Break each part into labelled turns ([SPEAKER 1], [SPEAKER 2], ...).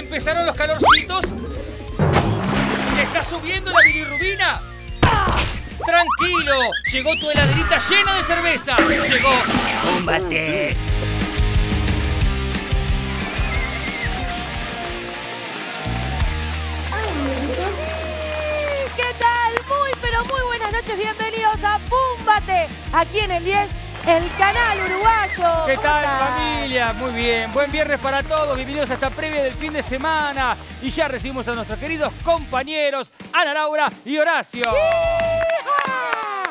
[SPEAKER 1] Empezaron los calorcitos. ¿Está subiendo la bilirrubina? Tranquilo, llegó tu heladerita llena de cerveza. Llegó. ¡Cómbate!
[SPEAKER 2] ¿Qué tal? Muy, pero muy buenas noches. Bienvenidos a Púmbate, aquí en el 10, el canal uruguayo.
[SPEAKER 1] ¿Qué
[SPEAKER 2] ¿Cómo
[SPEAKER 1] tal familia? Muy bien, buen viernes para todos, bienvenidos a esta previa del fin de semana y ya recibimos a nuestros queridos compañeros Ana Laura y Horacio.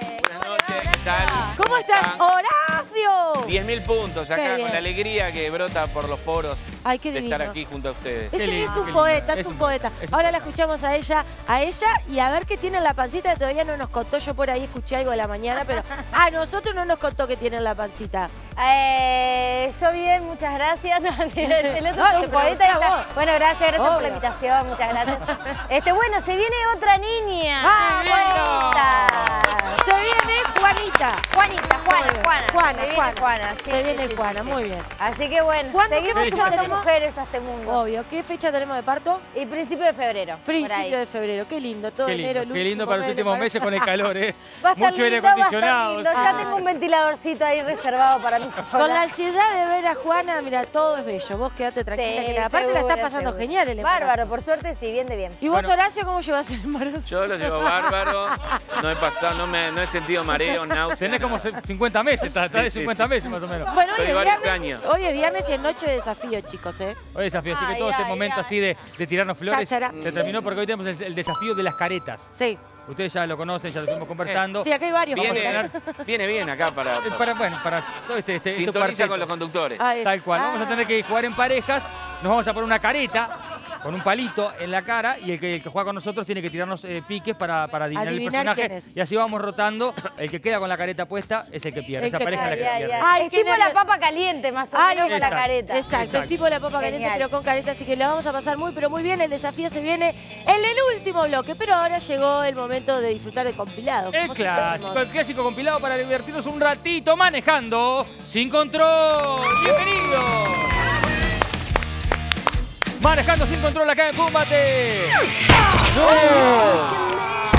[SPEAKER 3] Buenas noches, ¿qué tal?
[SPEAKER 2] ¿Cómo estás,
[SPEAKER 3] están?
[SPEAKER 2] Horacio?
[SPEAKER 3] 10.000 puntos
[SPEAKER 2] Qué
[SPEAKER 3] acá con la alegría que brota por los poros
[SPEAKER 2] Ay, qué
[SPEAKER 3] de
[SPEAKER 2] divino.
[SPEAKER 3] estar aquí junto a ustedes.
[SPEAKER 2] Ese
[SPEAKER 1] lindo,
[SPEAKER 2] es
[SPEAKER 1] qué
[SPEAKER 2] un poeta, es,
[SPEAKER 1] Es
[SPEAKER 2] un poeta.
[SPEAKER 1] poeta, es un
[SPEAKER 2] Ahora la escuchamos a ella, a ella y a ver qué tiene en la pancita, todavía no nos contó. Yo por ahí escuché algo de la mañana, pero a nosotros no nos contó que tiene en la pancita.
[SPEAKER 4] Eh, yo bien, muchas gracias. No, el otro
[SPEAKER 2] No,
[SPEAKER 4] es un
[SPEAKER 2] te
[SPEAKER 4] poeta está-. Bueno, gracias, gracias por la invitación, muchas gracias. Este, bueno, se viene otra niña.
[SPEAKER 2] ¡Vamos! Se viene Juanita.
[SPEAKER 4] Juanita, Juana, Juana.
[SPEAKER 2] Juana,
[SPEAKER 4] se
[SPEAKER 2] Juana.
[SPEAKER 4] Juana. sí,
[SPEAKER 2] Se viene
[SPEAKER 4] sí,
[SPEAKER 2] Juana,
[SPEAKER 4] sí,
[SPEAKER 2] muy
[SPEAKER 4] sí.
[SPEAKER 2] bien.
[SPEAKER 4] Así que bueno,
[SPEAKER 2] ¿Cuándo? ¿Qué
[SPEAKER 4] seguimos
[SPEAKER 2] tenemos?
[SPEAKER 4] mujeres a este mundo.
[SPEAKER 2] Obvio. ¿Qué fecha tenemos de parto?
[SPEAKER 4] Y principio de febrero.
[SPEAKER 2] Principio de febrero. Qué lindo. Todo
[SPEAKER 1] Qué
[SPEAKER 2] enero,
[SPEAKER 1] lindo,
[SPEAKER 2] el
[SPEAKER 1] qué lindo para los últimos meses con el calor, ¿eh?
[SPEAKER 4] Va a estar
[SPEAKER 1] Mucho aire
[SPEAKER 4] lindo, va a estar
[SPEAKER 1] acondicionado.
[SPEAKER 4] lindo. Ya tengo un ventiladorcito ahí reservado para mí sola.
[SPEAKER 2] Con la ansiedad de ver a Juana, mira, todo es bello. Vos quedate tranquila,
[SPEAKER 4] Sí,
[SPEAKER 2] que la, aparte la está
[SPEAKER 4] seguro,
[SPEAKER 2] pasando
[SPEAKER 4] seguro.
[SPEAKER 2] genial el embarazo.
[SPEAKER 4] Bárbaro, por suerte sí, bien de bien.
[SPEAKER 2] ¿Y vos,
[SPEAKER 1] Bueno.
[SPEAKER 2] Horacio, cómo llevas el embarazo?
[SPEAKER 3] Yo lo llevo bárbaro, no he pasado, no, me, no he sentido mareo, náuseas.
[SPEAKER 1] Tenés como
[SPEAKER 3] nada.
[SPEAKER 1] 50 meses, está, está de
[SPEAKER 3] Sí, sí,
[SPEAKER 1] 50
[SPEAKER 3] sí.
[SPEAKER 1] meses más o menos.
[SPEAKER 2] Bueno, hoy es, viernes,
[SPEAKER 3] años.
[SPEAKER 2] hoy es viernes y es noche de desafío, chicos, ¿eh?
[SPEAKER 1] Hoy desafío, así que
[SPEAKER 4] Ay,
[SPEAKER 1] todo este
[SPEAKER 4] ay,
[SPEAKER 1] momento
[SPEAKER 4] ay.
[SPEAKER 1] así de, de tirarnos flores
[SPEAKER 2] Cháchara.
[SPEAKER 1] se terminó porque hoy tenemos el, el desafío de las caretas.
[SPEAKER 2] Sí.
[SPEAKER 1] Ustedes ya lo conocen, ya lo estuvimos conversando.
[SPEAKER 2] Sí, acá hay varios.
[SPEAKER 3] Viene, viene bien acá para...
[SPEAKER 1] Eh, Para, bueno, para todo este, este este
[SPEAKER 3] Sintoniza con los conductores.
[SPEAKER 1] Tal cual. Vamos a tener que jugar en parejas. Nos vamos a poner una careta con un palito en la cara y el que, el que juega con nosotros tiene que tirarnos eh, piques para, para adivinar,
[SPEAKER 2] Adivinar
[SPEAKER 1] el personaje.
[SPEAKER 2] es.
[SPEAKER 1] Y así vamos rotando. El que queda con la careta puesta es el que pierde.
[SPEAKER 2] El
[SPEAKER 1] Esa
[SPEAKER 2] que
[SPEAKER 1] pareja es la que
[SPEAKER 4] Ay, ay,
[SPEAKER 1] pierde.
[SPEAKER 4] ay.
[SPEAKER 2] Ay,
[SPEAKER 4] es
[SPEAKER 2] qué
[SPEAKER 4] tipo la papa caliente, más o
[SPEAKER 2] Ay,
[SPEAKER 4] menos, con la
[SPEAKER 1] exacto.
[SPEAKER 4] careta.
[SPEAKER 2] Exacto,
[SPEAKER 1] Exacto.
[SPEAKER 2] el tipo de la papa caliente,
[SPEAKER 4] Genial.
[SPEAKER 2] pero con careta, así que la vamos a pasar muy, pero muy bien. El desafío se viene en el último bloque, pero ahora llegó el momento de disfrutar del compilado.
[SPEAKER 1] El
[SPEAKER 2] como
[SPEAKER 1] clásico, el clásico compilado para divertirnos un ratito manejando sin control. ¡Bienvenidos! Manejando sin control acá en Púmbate. ¡No!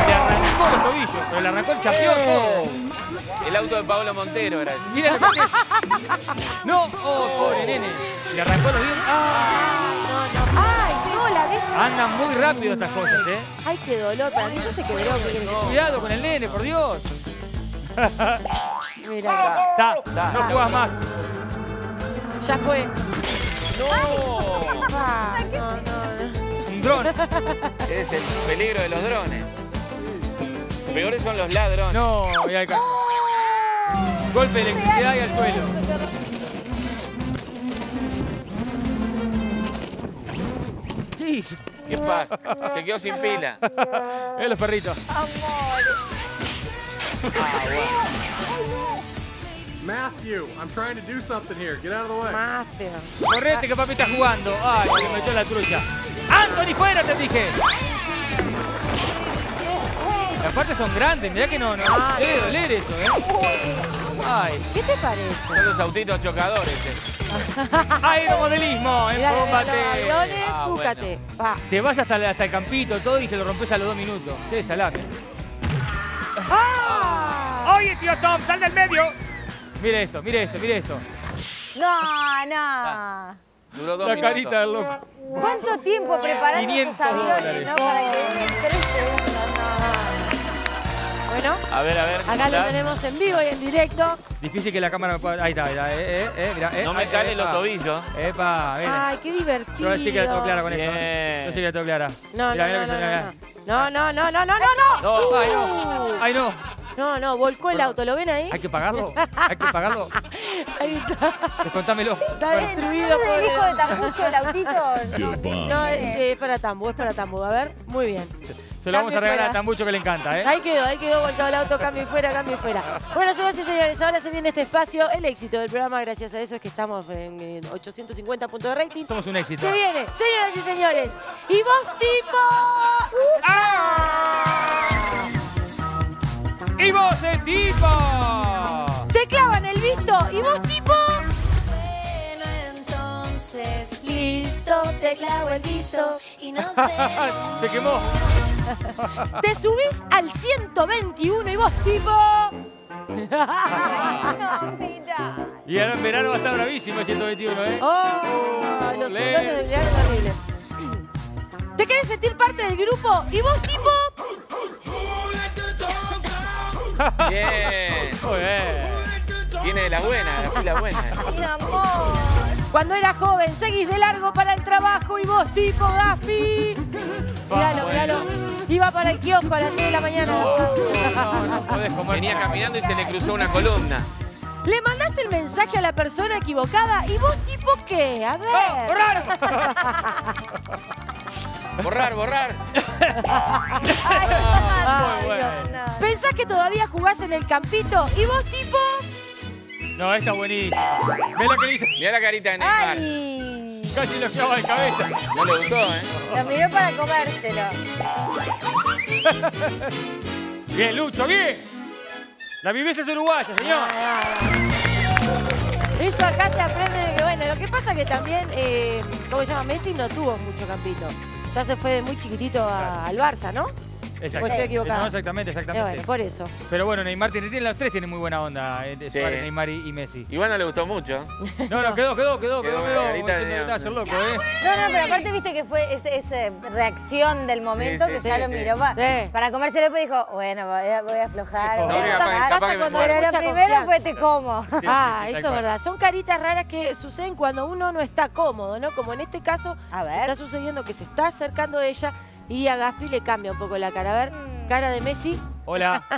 [SPEAKER 1] Le arrancó el tobillo, pero le arrancó el chapión.
[SPEAKER 3] El auto de Pablo Montero era ese.
[SPEAKER 1] Mira. No, oh, pobre nene. Le arrancó los dientes. ¡Ah!
[SPEAKER 2] Ay, la ves.
[SPEAKER 1] Andan muy rápido estas cosas, ¿eh?
[SPEAKER 2] Ay, qué dolor. Para mí eso se quebró. ¿qué
[SPEAKER 1] Cuidado con el nene, por Dios.
[SPEAKER 2] Mira,
[SPEAKER 1] Está, no jugás más.
[SPEAKER 2] ya fue.
[SPEAKER 3] ¡No!
[SPEAKER 2] Ah, no, no, no.
[SPEAKER 1] Un dron.
[SPEAKER 3] Es el peligro de los drones. Peores son los ladrones.
[SPEAKER 1] No, y acá. Golpe de electricidad y al suelo. ¿Qué hizo?
[SPEAKER 3] ¿Qué pasa? Se quedó sin pila.
[SPEAKER 1] Eh, los perritos.
[SPEAKER 5] Matthew, I'm trying to do something here. Get out of the way.
[SPEAKER 2] Feo.
[SPEAKER 1] Correte que papi está jugando. Ay, se le metió la trucha. ¡Anthony, fuera, te dije! Las partes son grandes, mirá que no, no. Debe doler eso, ¿eh? Ay,
[SPEAKER 2] ¿Qué te parece?
[SPEAKER 3] Son los autitos chocadores. eh.
[SPEAKER 1] aeromodelismo en
[SPEAKER 2] mirá,
[SPEAKER 1] combate.
[SPEAKER 3] Ah,
[SPEAKER 2] búscate. Va.
[SPEAKER 1] Te vas hasta, el- hasta el campito todo y te lo rompes a los dos minutos. Qué salame.
[SPEAKER 2] ¡Ah!
[SPEAKER 1] ¡Oye, tío Tom, sal del medio! Mire esto, mire esto, mire esto.
[SPEAKER 4] No, no.
[SPEAKER 3] Duró dos
[SPEAKER 1] La
[SPEAKER 3] minutos.
[SPEAKER 1] carita del loco.
[SPEAKER 4] ¿Cuánto tiempo preparando
[SPEAKER 1] 500
[SPEAKER 4] esos aviones,
[SPEAKER 1] dólares.
[SPEAKER 4] no? Para que den tres segundos, no.
[SPEAKER 2] Bueno,
[SPEAKER 3] A ver, a ver.
[SPEAKER 2] acá lo tenemos en vivo y en directo.
[SPEAKER 1] Difícil que la cámara me pueda... Ahí está, ahí está. Eh, eh, eh, mirá, eh,
[SPEAKER 3] No me
[SPEAKER 1] eh,
[SPEAKER 3] calen los tobillos.
[SPEAKER 1] Epa, mira.
[SPEAKER 2] Ay, qué divertido.
[SPEAKER 1] Yo sí que la tengo clara con esto.
[SPEAKER 3] Bien.
[SPEAKER 1] ¿eh? Yo sí que la tengo clara.
[SPEAKER 2] No,
[SPEAKER 1] Mirá,
[SPEAKER 2] no,
[SPEAKER 1] mirá
[SPEAKER 2] no, no, no, no, no, no, no, no, no, no.
[SPEAKER 3] No.
[SPEAKER 1] Ay, no. Ay, no.
[SPEAKER 2] No, no, volcó el auto, ¿lo ven ahí?
[SPEAKER 1] Hay que pagarlo. Hay que pagarlo.
[SPEAKER 2] Ahí está.
[SPEAKER 1] Descontámelo.
[SPEAKER 2] Está destruido
[SPEAKER 4] ¿No es
[SPEAKER 2] por
[SPEAKER 4] del hijo de Tapucho el autito?
[SPEAKER 2] No, es, es para Tambu, es para Tambu. A ver, muy bien.
[SPEAKER 1] Se lo vamos a regalar a. Tambucho que le encanta, ¿eh?
[SPEAKER 2] Ahí quedó, ahí quedó volcado el auto, cambio y fuera, cambio y fuera. Bueno, señoras y señores, ahora se viene este espacio, el éxito del programa, gracias a eso es que estamos en, en 850 puntos de rating.
[SPEAKER 1] Somos un éxito.
[SPEAKER 2] Se viene, señoras y señores. Y vos tipo...
[SPEAKER 1] ¡Y vos, el tipo!
[SPEAKER 2] Te clavan el visto y vos tipo...
[SPEAKER 6] Bueno, entonces,
[SPEAKER 2] Listo, te te clavo el visto y nos vemos.
[SPEAKER 1] Se quemó.
[SPEAKER 2] Te subís al 121 y vos tipo...
[SPEAKER 4] No, mira.
[SPEAKER 1] Y ahora en verano va a estar bravísimo el 121, ¿eh?
[SPEAKER 2] ¡Oh! Los
[SPEAKER 1] Ole.
[SPEAKER 2] tendones de Villar es horrible. ¿Te querés sentir parte del grupo? Y vos tipo...
[SPEAKER 3] Bien.
[SPEAKER 1] Muy bien.
[SPEAKER 3] Tiene de la buena, la fila buena.
[SPEAKER 4] Mi amor.
[SPEAKER 2] Cuando eras joven, seguís de largo para el trabajo y vos tipo Gaspi. Míralo, míralo. Iba para el kiosco a las 6 de la mañana.
[SPEAKER 1] No, no, no podés comer.
[SPEAKER 3] Venía caminando y se le cruzó una columna.
[SPEAKER 2] Le mandaste el mensaje a la persona equivocada y vos tipo qué? A
[SPEAKER 1] ¡Oh,
[SPEAKER 2] ver.
[SPEAKER 1] borrar!
[SPEAKER 3] Borrar, borrar.
[SPEAKER 4] Ay.
[SPEAKER 2] Pensás que todavía jugás en el campito y vos tipo...
[SPEAKER 1] No, esta es buenísima. ¿Ves lo que dice?
[SPEAKER 3] Mirá la carita de Neymar.
[SPEAKER 4] Ay.
[SPEAKER 1] Casi lo clava de cabeza.
[SPEAKER 3] No le gustó, ¿eh?
[SPEAKER 4] Lo miró para comérselo.
[SPEAKER 1] Bien, Lucho, bien. La viveza es uruguaya, señor.
[SPEAKER 2] Eso acá se aprende de que, bueno, lo que pasa que también, eh, ¿cómo se llama? Messi no tuvo mucho campito. Ya se fue de muy chiquitito a- al Barça, ¿no?
[SPEAKER 1] Exacto.
[SPEAKER 2] Pues estoy equivocada.
[SPEAKER 1] No, exactamente, exactamente.
[SPEAKER 2] bueno, por eso.
[SPEAKER 1] Pero bueno, Neymar tiene, los tres tienen muy buena onda. eh, de
[SPEAKER 3] Sí.
[SPEAKER 1] Suárez, Neymar y, y Messi.
[SPEAKER 3] Igual no le gustó mucho.
[SPEAKER 1] No, no, quedó, quedó, quedó, quedó,
[SPEAKER 3] Quedó
[SPEAKER 1] quedó. loco, ¿eh?
[SPEAKER 4] No, no, pero aparte viste que fue esa ese reacción del momento
[SPEAKER 3] Sí, sí,
[SPEAKER 4] que ya
[SPEAKER 3] sí,
[SPEAKER 4] lo
[SPEAKER 3] sí.
[SPEAKER 4] miró pa-
[SPEAKER 2] Sí.
[SPEAKER 4] para comérselo y dijo, bueno, voy a, voy a aflojar.
[SPEAKER 1] No,
[SPEAKER 4] voy a
[SPEAKER 3] capaz-.
[SPEAKER 4] Pero lo primero
[SPEAKER 2] confianza.
[SPEAKER 4] fue te como.
[SPEAKER 2] Ah, eso es verdad. Son caritas raras que suceden cuando uno no está cómodo, ¿no? Como en este caso,
[SPEAKER 4] A ver.
[SPEAKER 2] está sucediendo que se está acercando ella y a Gaspi le cambia un poco la cara. A ver,
[SPEAKER 4] Mm.
[SPEAKER 2] cara de Messi.
[SPEAKER 1] Hola.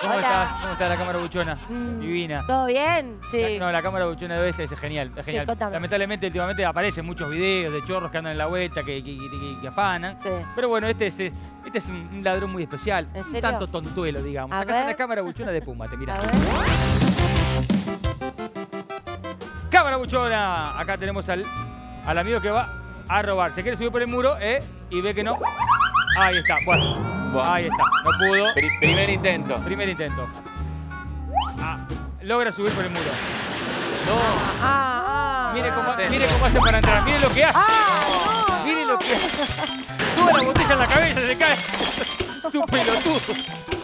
[SPEAKER 1] ¿Cómo
[SPEAKER 2] Hola.
[SPEAKER 1] estás? ¿Cómo está la cámara buchona?
[SPEAKER 2] Mm.
[SPEAKER 1] Divina.
[SPEAKER 2] ¿Todo bien? Sí.
[SPEAKER 1] No, la cámara buchona de este es genial, es genial. Lamentablemente últimamente aparecen muchos videos de chorros que andan en la vuelta, que, que, que- que- que afanan.
[SPEAKER 2] Sí.
[SPEAKER 1] Pero bueno, este es, este es un un ladrón muy especial.
[SPEAKER 2] ¿En
[SPEAKER 1] Un
[SPEAKER 2] serio?
[SPEAKER 1] tanto tontuelo, digamos.
[SPEAKER 2] A
[SPEAKER 1] Acá está
[SPEAKER 2] ver.
[SPEAKER 1] la cámara buchona de Puma, te
[SPEAKER 2] A ver.
[SPEAKER 1] Cámara buchona. Acá tenemos al, al amigo que va a robar. Se quiere subir por el muro, ¿eh? Y ve que no. Ahí está. Bueno, ahí está. No pudo.
[SPEAKER 3] Pri- primer intento.
[SPEAKER 1] Primer intento. Ah, logra subir por el muro. No.
[SPEAKER 2] Ah, ah.
[SPEAKER 1] Mire cómo, mire cómo hace para entrar. Mire lo que hace.
[SPEAKER 2] Ah, no.
[SPEAKER 1] Mire lo que hace. Toda la botella en la cabeza se cae. Su pelotudo.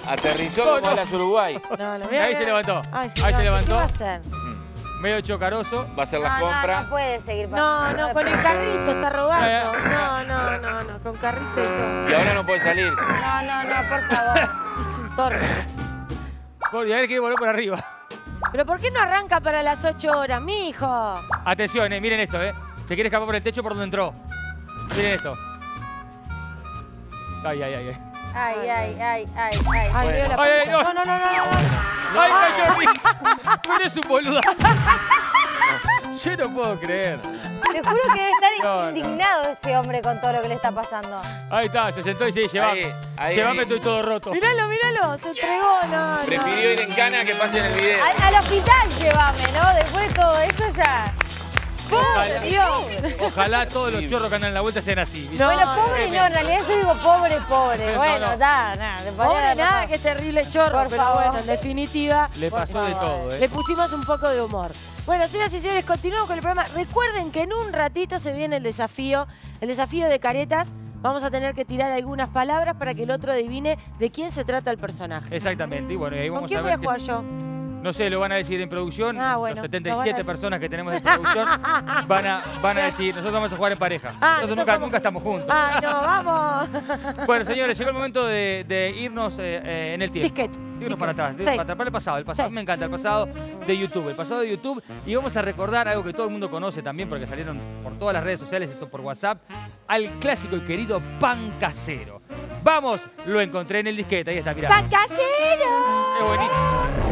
[SPEAKER 3] Aterrizó
[SPEAKER 1] No,
[SPEAKER 3] como
[SPEAKER 1] no.
[SPEAKER 3] las Uruguay.
[SPEAKER 2] No, no,
[SPEAKER 1] Y
[SPEAKER 2] mira,
[SPEAKER 1] ahí se levantó.
[SPEAKER 2] Ay,
[SPEAKER 1] Ahí se levantó.
[SPEAKER 2] ¿Qué va a hacer?
[SPEAKER 1] Medio chocaroso.
[SPEAKER 3] Va a hacer
[SPEAKER 4] No,
[SPEAKER 3] las
[SPEAKER 4] no,
[SPEAKER 3] compras.
[SPEAKER 4] no puede seguir
[SPEAKER 2] No,
[SPEAKER 4] pasando.
[SPEAKER 2] no, con el carrito está robando.
[SPEAKER 1] Ya,
[SPEAKER 2] No, no, no, no, con carrito y todo.
[SPEAKER 3] Y ahora no puede salir.
[SPEAKER 4] No, no, no, por favor.
[SPEAKER 2] Es un torre.
[SPEAKER 1] Por- Y a ver quiere volver por arriba.
[SPEAKER 2] ¿Pero por qué no arranca para las 8 horas, mijo?
[SPEAKER 1] Atención, eh, miren esto, ¿eh? Se quiere escapar por el techo por donde entró. Miren esto. Ay, ay, ay, ay.
[SPEAKER 4] Ay, ay, ay, ay, ay.
[SPEAKER 2] Ay, la
[SPEAKER 1] Ay, ay,
[SPEAKER 2] puta.
[SPEAKER 1] no.
[SPEAKER 2] No, no, no, no, no.
[SPEAKER 1] ¡Ay, cayó Rick! Pero es un boludo. Yo no puedo creer.
[SPEAKER 4] Te juro que debe estar
[SPEAKER 1] No, no.
[SPEAKER 4] indignado ese hombre con todo lo que le está pasando.
[SPEAKER 1] Ahí está, se sentó y sí, llevame.
[SPEAKER 3] Ahí, ahí.
[SPEAKER 1] Llevame, estoy todo roto.
[SPEAKER 2] Míralo, míralo, se entregó, no, no.
[SPEAKER 3] Prefirió ir en cana que pase en el video.
[SPEAKER 4] Al, al hospital llévame, ¿no? Después de todo eso ya.
[SPEAKER 2] ¡Pobre Dios!
[SPEAKER 1] Ojalá todos los chorros que andan en la vuelta sean así.
[SPEAKER 2] No,
[SPEAKER 4] bueno, pobre no, en realidad yo digo pobre, pobre.
[SPEAKER 1] No,
[SPEAKER 4] Bueno,
[SPEAKER 1] no.
[SPEAKER 4] da, nada. le
[SPEAKER 2] Pobre nada, qué terrible chorro,
[SPEAKER 4] Por
[SPEAKER 2] pero
[SPEAKER 4] favor.
[SPEAKER 2] bueno, en definitiva,
[SPEAKER 1] Le pasó de todo,
[SPEAKER 2] le
[SPEAKER 1] ¿eh?
[SPEAKER 2] pusimos un poco de humor. Bueno, señoras y señores, continuamos con el programa. Recuerden que en un ratito se viene el desafío, el desafío de caretas. Vamos a tener que tirar algunas palabras para que el otro adivine de quién se trata el personaje.
[SPEAKER 1] Exactamente. Y bueno, y ahí
[SPEAKER 2] ¿Con quién
[SPEAKER 1] a
[SPEAKER 2] voy a jugar
[SPEAKER 1] qué-
[SPEAKER 2] yo?
[SPEAKER 1] No sé, lo van a decir en producción.
[SPEAKER 2] Ah, bueno,
[SPEAKER 1] Los
[SPEAKER 2] lo van
[SPEAKER 1] 77
[SPEAKER 2] a decir.
[SPEAKER 1] personas que tenemos de producción van a, van a decir, nosotros vamos a jugar en pareja.
[SPEAKER 2] Ah,
[SPEAKER 1] nosotros nunca,
[SPEAKER 2] vamos-
[SPEAKER 1] nunca estamos juntos.
[SPEAKER 2] ¡Ay, no, vamos!
[SPEAKER 1] Bueno, señores, llegó el momento de, de irnos eh, eh, en el tiempo.
[SPEAKER 2] Disquete.
[SPEAKER 1] Irnos para atrás,
[SPEAKER 2] Sí.
[SPEAKER 1] para atrás, para el pasado, el pasado.
[SPEAKER 2] Sí.
[SPEAKER 1] Me encanta el pasado de YouTube, el pasado de YouTube. Y vamos a recordar algo que todo el mundo conoce también, porque salieron por todas las redes sociales, esto por WhatsApp, al clásico y querido pan casero. Vamos, lo encontré en el disquete, ahí está, mirá.
[SPEAKER 2] ¡Pan casero!
[SPEAKER 1] Es buenísimo,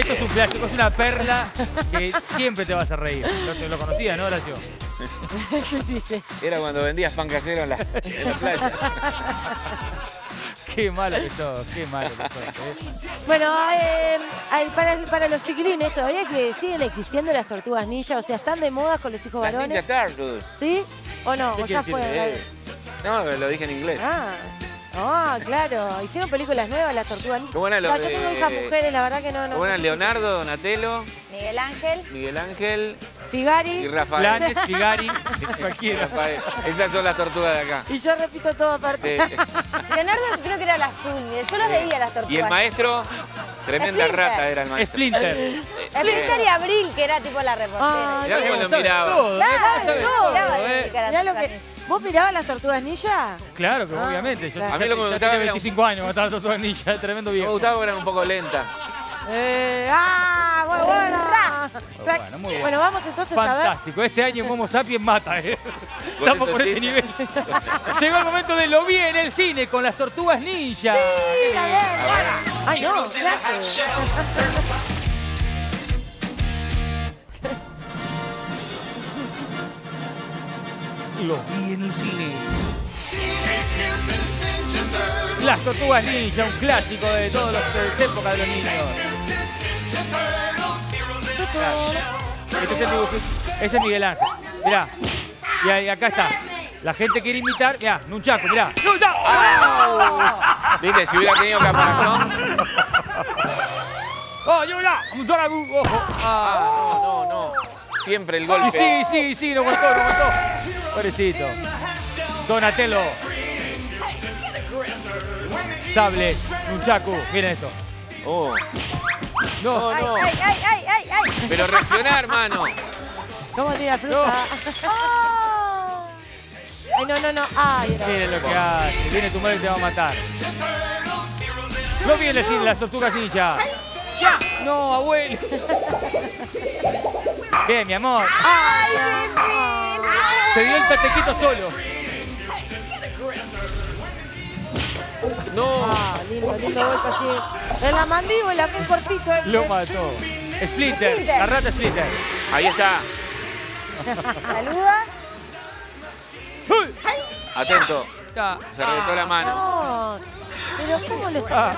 [SPEAKER 1] esto es un clásico, es una perla que siempre te vas a reír. Lo, lo conocía, ¿no, Horacio?
[SPEAKER 2] sí, sí, sí.
[SPEAKER 3] Era cuando vendías pan casero en la, en la playa.
[SPEAKER 1] Qué malo que sos, qué malo que sos. ¿eh?
[SPEAKER 2] Bueno, eh, hay- para, para los chiquilines todavía que siguen existiendo las tortugas ninja, o sea, están de moda con los hijos
[SPEAKER 3] Las
[SPEAKER 2] varones.
[SPEAKER 3] Ninja.
[SPEAKER 2] ¿Sí? ¿O no?
[SPEAKER 1] ¿Qué
[SPEAKER 2] ¿O ya fue?
[SPEAKER 3] Eh, No, lo dije en inglés.
[SPEAKER 2] Ah. Ah, claro. Hicieron películas nuevas, las tortugas ninja.
[SPEAKER 3] Qué buena lo
[SPEAKER 2] O sea, yo tengo hijas mujeres, la verdad que no, no.
[SPEAKER 3] Bueno. Leonardo, Donatello,
[SPEAKER 4] Miguel Ángel.
[SPEAKER 3] Miguel Ángel y
[SPEAKER 2] Figari.
[SPEAKER 3] Rafael.
[SPEAKER 1] Planes, Figari, cualquiera.
[SPEAKER 3] Rafael. Esas son las tortugas de acá.
[SPEAKER 2] Y yo repito todo aparte.
[SPEAKER 3] Sí.
[SPEAKER 4] Leonardo creo que era el azul. mire, Yo los veía las tortugas.
[SPEAKER 3] Y el maestro, tremenda
[SPEAKER 4] Splinter.
[SPEAKER 3] rata era el maestro.
[SPEAKER 1] Splinter.
[SPEAKER 4] Splinter y Abril, que era tipo la reportera.
[SPEAKER 2] Ah,
[SPEAKER 3] Mirá cómo lo miraba.
[SPEAKER 1] todo, ¿eh?
[SPEAKER 4] Claro,
[SPEAKER 1] Sabe
[SPEAKER 4] no,
[SPEAKER 1] todo,
[SPEAKER 4] miraba
[SPEAKER 1] ¿eh?
[SPEAKER 2] Mirá lo
[SPEAKER 4] tortugas
[SPEAKER 2] que... ¿Vos mirabas las tortugas ninja?
[SPEAKER 1] Claro que
[SPEAKER 2] Ah,
[SPEAKER 1] obviamente. Yo
[SPEAKER 2] claro.
[SPEAKER 3] A mí lo que me gustaba
[SPEAKER 1] tenía
[SPEAKER 3] era-
[SPEAKER 1] 25 años cuando estaba todo ninja, tremendo
[SPEAKER 3] Me
[SPEAKER 1] viejo.
[SPEAKER 3] gustaba porque era un poco lenta.
[SPEAKER 2] Eh, ¡Ah! Muy buena.
[SPEAKER 1] Bueno, muy bueno.
[SPEAKER 2] Bueno, vamos entonces a ver.
[SPEAKER 1] Fantástico. Este año Momo Sapiens mata, ¿eh? Estamos por este nivel. Llegó el momento de lo vi en el cine con las tortugas ninja.
[SPEAKER 2] Sí, a ver. Ay, no, gracias.
[SPEAKER 1] Lo vi en el cine. Las tortugas ninja, un clásico de todas las épocas de los niños. Este es el dibujo. Ese es Miguel Ángel. Mirá. Y ahí, acá está. La gente quiere imitar. Mirá, Nunchaku, mirá. ¡Nunchaku!
[SPEAKER 3] ¿Viste? Si hubiera tenido caparazón.
[SPEAKER 1] ¡Oh, yo la! ¡Nunchaku! ¡Ojo! Ah.
[SPEAKER 3] Ah, no, no, no. Siempre el
[SPEAKER 1] Y
[SPEAKER 3] golpe.
[SPEAKER 1] sí, sí, sí, no aguantó, no aguantó. Pobrecito. Donatello. Sables, Nunchaku, miren esto.
[SPEAKER 3] Oh,
[SPEAKER 1] No, no.
[SPEAKER 4] ay, ay, ay, ay, ay.
[SPEAKER 3] pero reaccionar, hermano.
[SPEAKER 2] ¿Cómo tira fruta?
[SPEAKER 4] Oh.
[SPEAKER 2] Ay, no, no, no. Ay, no.
[SPEAKER 1] Miren lo que hace. Viene tu madre y te va a matar. No viene sin las tortugas ninja. ¡Ya! No, abuelo. Bien, mi amor.
[SPEAKER 2] Ay,
[SPEAKER 1] Se dio el tatequito solo.
[SPEAKER 3] No.
[SPEAKER 2] Ah, lindo, lindo golpe así. En la mandíbula, fue un cortito. eh.
[SPEAKER 1] Lo mató. Splinter. la rata Splinter.
[SPEAKER 3] Ahí está.
[SPEAKER 4] Saluda.
[SPEAKER 1] ¡Uy!
[SPEAKER 3] Atento.
[SPEAKER 1] Está.
[SPEAKER 3] Se reventó la mano.
[SPEAKER 2] No, pero ¿cómo le está?
[SPEAKER 1] Ah,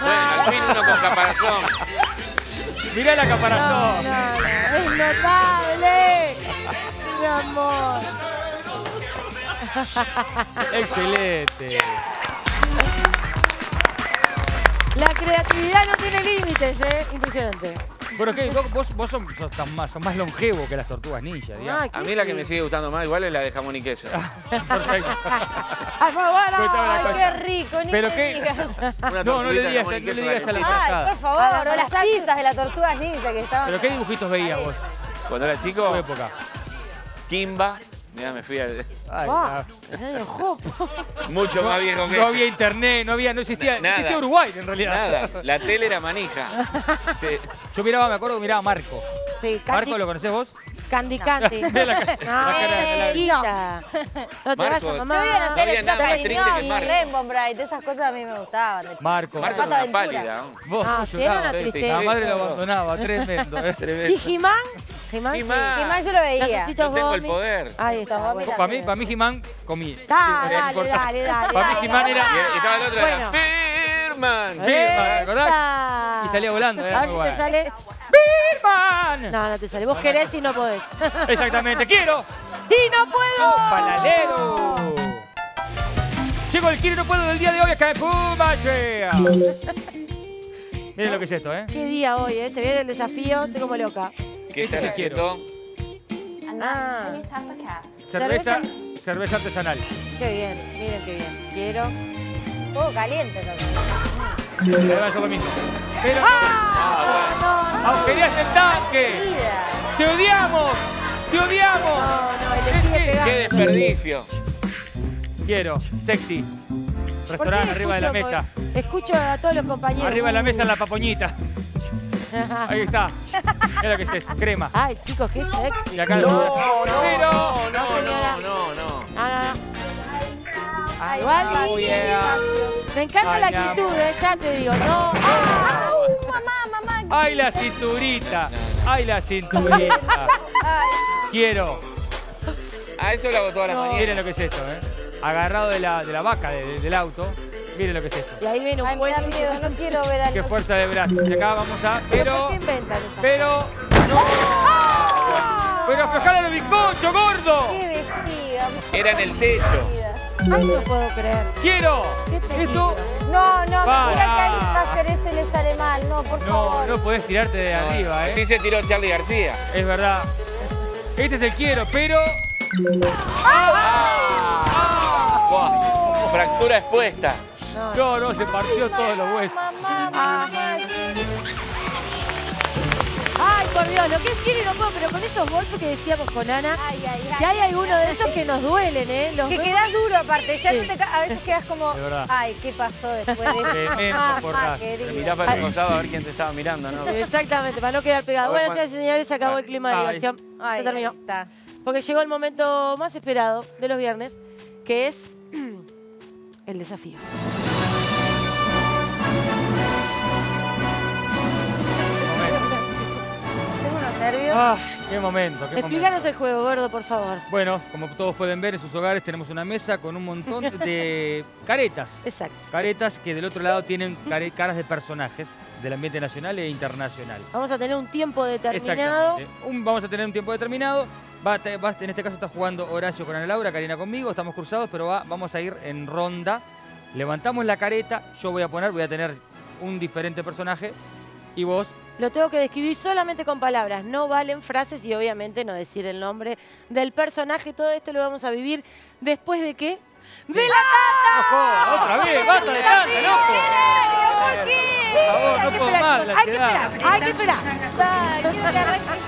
[SPEAKER 3] Bueno, al fin uno con caparazón.
[SPEAKER 1] mirá la
[SPEAKER 2] No,
[SPEAKER 1] caparazón.
[SPEAKER 2] no, no, es notable. Mi amor.
[SPEAKER 1] Excelente.
[SPEAKER 2] La creatividad no tiene límites, ¿eh? Impresionante.
[SPEAKER 1] Bueno, ¿qué? Vos, vos, vos sos, sos tan más, sos más longevo que las tortugas ninja, digamos.
[SPEAKER 2] Ah,
[SPEAKER 3] A
[SPEAKER 2] ¿qué
[SPEAKER 3] mí la que me sigue gustando más igual es la de jamón y queso.
[SPEAKER 1] Perfecto.
[SPEAKER 2] ¡Ay, muy bueno!
[SPEAKER 1] Cuéntame la
[SPEAKER 4] Ay, qué rico, ni
[SPEAKER 1] Pero qué- No, no le digas, no le digas a la
[SPEAKER 3] la que-
[SPEAKER 4] Ay, por favor, o las pizzas de las tortugas ninja que estaban.
[SPEAKER 1] ¿Pero qué dibujitos veías vos?
[SPEAKER 3] Cuando era
[SPEAKER 1] ¿Tu
[SPEAKER 3] chico,
[SPEAKER 1] época?
[SPEAKER 3] Kimba. Mirá, me fui al...
[SPEAKER 1] Ay,
[SPEAKER 2] Ah, jopo.
[SPEAKER 3] mucho más viejo que
[SPEAKER 1] no había internet, no había, no existía,
[SPEAKER 3] Nada.
[SPEAKER 1] no existía Uruguay en realidad.
[SPEAKER 3] Nada, la tele era manija. Sí.
[SPEAKER 1] Yo miraba, me acuerdo que miraba a Marco.
[SPEAKER 2] Sí, Candy,
[SPEAKER 1] ¿Marco lo conocés vos?
[SPEAKER 2] Candy Candy.
[SPEAKER 1] La
[SPEAKER 2] No,
[SPEAKER 1] la cara de la-
[SPEAKER 2] chiquita. No te
[SPEAKER 3] Marco,
[SPEAKER 2] vayas,
[SPEAKER 4] Yo vi
[SPEAKER 2] mamá.
[SPEAKER 4] la
[SPEAKER 3] No
[SPEAKER 4] serie
[SPEAKER 3] había nada más triste que
[SPEAKER 4] y
[SPEAKER 3] Marco.
[SPEAKER 4] Rainbow Bright, esas cosas a mí me gustaban. de chica.
[SPEAKER 1] Marco.
[SPEAKER 3] Marco era una
[SPEAKER 4] Aventura.
[SPEAKER 3] pálida. ¿no?
[SPEAKER 1] Vos
[SPEAKER 2] Ah, sí, era una
[SPEAKER 1] llorabas.
[SPEAKER 2] tristeza.
[SPEAKER 1] La madre lo abandonaba, tremendo. ¿eh?
[SPEAKER 3] Tremendo.
[SPEAKER 2] ¿Y Jimán? Jimán, sí.
[SPEAKER 4] Más yo lo veía.
[SPEAKER 3] Yo tengo el poder.
[SPEAKER 2] Ahí está.
[SPEAKER 1] Para mí, para mí He-Man comí.
[SPEAKER 2] Dale,
[SPEAKER 1] importante.
[SPEAKER 2] dale, dale,
[SPEAKER 1] Para mí
[SPEAKER 2] dale,
[SPEAKER 1] He-Man era...
[SPEAKER 3] Y estaba el otro,
[SPEAKER 2] Bueno.
[SPEAKER 3] era Birman.
[SPEAKER 1] Sí, ¿te acordás?
[SPEAKER 2] Esa.
[SPEAKER 1] Y salía volando, era
[SPEAKER 2] A ver
[SPEAKER 1] muy
[SPEAKER 2] si te sale.
[SPEAKER 1] ¡Birman!
[SPEAKER 2] No, no te sale. Vos querés y no podés.
[SPEAKER 1] Exactamente, quiero.
[SPEAKER 2] ¡Y no puedo!
[SPEAKER 1] ¡Palalero! Llegó el quiero y no puedo del día de hoy acá en Puma Shea. Miren lo que es esto, ¿eh?
[SPEAKER 2] Qué día hoy, ¿eh? Se viene el desafío. Estoy como loca.
[SPEAKER 3] ¿Qué haciendo?
[SPEAKER 4] And
[SPEAKER 2] Ah.
[SPEAKER 4] that's how you tap a cat.
[SPEAKER 1] Cerveza, cerveza artesanal.
[SPEAKER 2] Qué bien. Miren qué bien. Quiero.
[SPEAKER 4] Poco caliente también.
[SPEAKER 1] Le van a hacer lo mismo. Pero
[SPEAKER 3] Ah,
[SPEAKER 2] No,
[SPEAKER 1] el tanque. ¡Te odiamos! ¡Te odiamos!
[SPEAKER 2] No, no, y le sigue
[SPEAKER 3] bueno.
[SPEAKER 2] pegando.
[SPEAKER 3] ¡Qué desperdicio!
[SPEAKER 1] Quiero, sexy.
[SPEAKER 2] ¿Por
[SPEAKER 1] Restaurante arriba de la mesa.
[SPEAKER 2] Escucho a todos los compañeros.
[SPEAKER 1] Arriba de la mesa en la papoñita. Ahí está. Mira lo que es eso, crema.
[SPEAKER 2] Ay, chicos, qué sexy.
[SPEAKER 1] Y acá
[SPEAKER 3] No, no, no, no, no, no, no.
[SPEAKER 2] No, no, no.
[SPEAKER 4] Ay,
[SPEAKER 2] Igual,
[SPEAKER 1] Oh, yeah.
[SPEAKER 2] me encanta
[SPEAKER 1] Ay,
[SPEAKER 2] la actitud, ¿eh? ya te digo. No. Ah,
[SPEAKER 4] mamá, mamá.
[SPEAKER 1] ¡Ay, la cinturita! ¡Ay, la cinturita!
[SPEAKER 4] Ay,
[SPEAKER 1] Quiero.
[SPEAKER 3] A eso lo hago toda la
[SPEAKER 1] Miren
[SPEAKER 3] mañana.
[SPEAKER 1] lo que es esto, ¿eh? Agarrado de la, de la vaca de- de- del auto. Miren lo que es esto.
[SPEAKER 2] Y ahí viene un
[SPEAKER 4] ay, me
[SPEAKER 2] buen...
[SPEAKER 4] da miedo, no quiero ver al
[SPEAKER 1] Qué fuerza de brazo. Y acá vamos a...
[SPEAKER 2] ¿Pero
[SPEAKER 1] Pero...
[SPEAKER 2] inventan esas
[SPEAKER 1] Pero... ¡No! ¡Pero aflojale el bizcocho, gordo!
[SPEAKER 4] Qué vestida.
[SPEAKER 3] Era en el techo.
[SPEAKER 2] Ay, no puedo creer.
[SPEAKER 1] ¡Quiero!
[SPEAKER 2] Qué.
[SPEAKER 1] Esto...
[SPEAKER 4] No, no,
[SPEAKER 1] Para.
[SPEAKER 4] me jura que alguien va a hacer eso y le sale mal. No, por
[SPEAKER 1] No,
[SPEAKER 4] favor.
[SPEAKER 1] no podés tirarte de arriba, ¿eh?
[SPEAKER 3] Así se tiró Charlie García.
[SPEAKER 1] Es verdad. Este es el quiero, pero...
[SPEAKER 3] Buah, Fractura expuesta.
[SPEAKER 2] No,
[SPEAKER 1] No, no, se partió todos los huesos.
[SPEAKER 4] Mamá, mamá.
[SPEAKER 2] Ay, por Dios, lo que es quiere no puedo, pero con esos golpes que decíamos con Ana,
[SPEAKER 4] Ay, ay, ay.
[SPEAKER 2] que hay algunos de esos que nos duelen, ¿eh? Los
[SPEAKER 4] Que
[SPEAKER 2] vemos-
[SPEAKER 4] quedas duro aparte, ya
[SPEAKER 2] Sí.
[SPEAKER 4] no te ca- a veces quedas como, ay, ¿qué pasó después de
[SPEAKER 1] Tremendo porrazo.
[SPEAKER 4] querida.
[SPEAKER 3] Mirá para el costado a ver quién te estaba mirando, ¿no?
[SPEAKER 2] Exactamente, para no quedar pegado. Bueno, señoras y señores, se acabó el clima de diversión.
[SPEAKER 4] Ay,
[SPEAKER 2] Se terminó.
[SPEAKER 4] ahí está.
[SPEAKER 2] Porque llegó el momento más esperado de los viernes, que es el desafío.
[SPEAKER 4] Tengo unos nervios.
[SPEAKER 1] Ah, qué momento, qué
[SPEAKER 2] Explícanos
[SPEAKER 1] momento.
[SPEAKER 2] el juego, gordo, por favor.
[SPEAKER 1] Bueno, como todos pueden ver en sus hogares tenemos una mesa con un montón de caretas.
[SPEAKER 2] Exacto.
[SPEAKER 1] Caretas que del otro lado tienen caras de personajes del ambiente nacional e internacional.
[SPEAKER 2] Vamos a tener un tiempo determinado.
[SPEAKER 1] Un- vamos a tener un tiempo determinado. Va a te- va a- en este caso está jugando Horacio con Ana Laura, Karina conmigo, estamos cruzados, pero va- vamos a ir en ronda. Levantamos la careta, yo voy a poner, voy a tener un diferente personaje y vos
[SPEAKER 2] Lo tengo que describir solamente con palabras, no valen frases y obviamente no decir el nombre del personaje. Todo esto lo vamos a vivir después de qué? ¡De la
[SPEAKER 1] ¡Ojo! ¡Otra vez! ¡Basta de tanta, loco!
[SPEAKER 4] ¿Por qué?
[SPEAKER 1] Por favor, no
[SPEAKER 2] Hay que
[SPEAKER 1] puedo más
[SPEAKER 2] hay que esperar, hay que esperar.